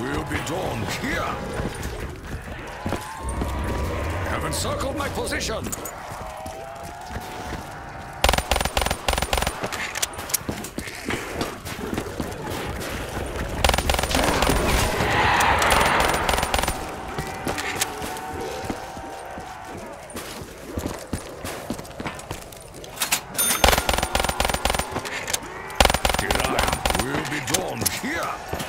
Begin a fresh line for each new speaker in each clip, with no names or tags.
will be done here. I have encircled my position. Diraya will be here.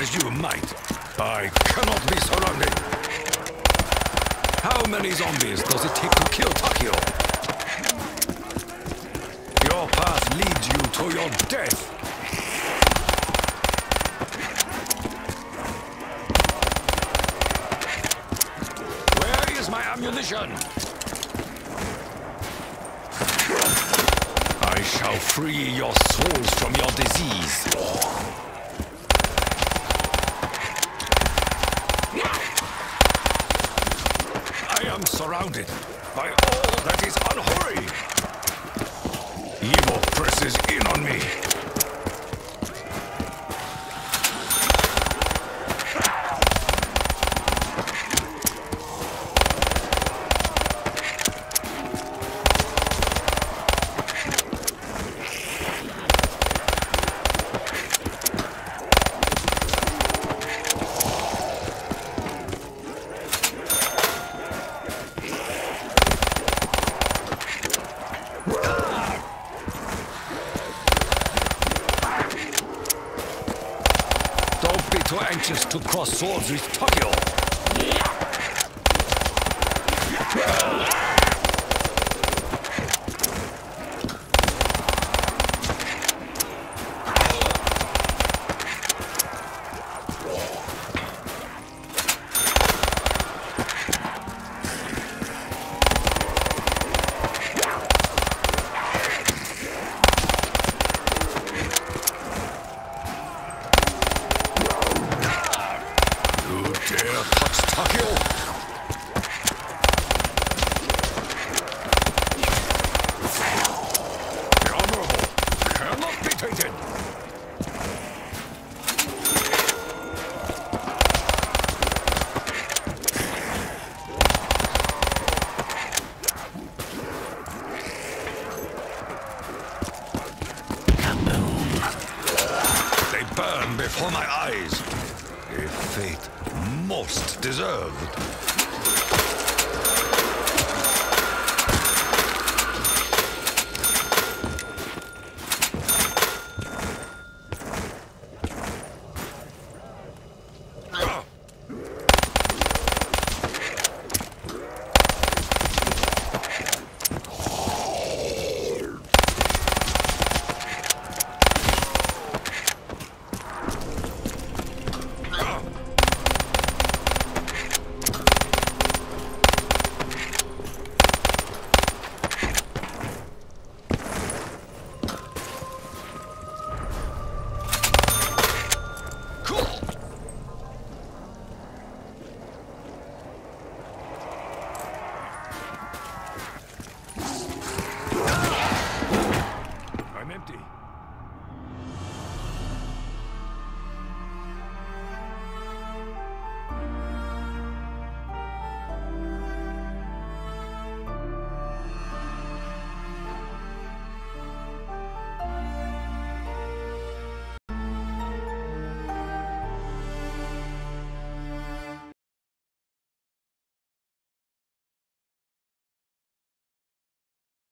As you might, I cannot be surrounded. How many zombies does it take to kill Takeo? Your path leads you to your death. Where is my ammunition? I shall free your souls from your disease. I am surrounded by all that is unholy. Evil anxious to cross swords with Takeo. You dare Takeo? Before my eyes. A fate most deserved.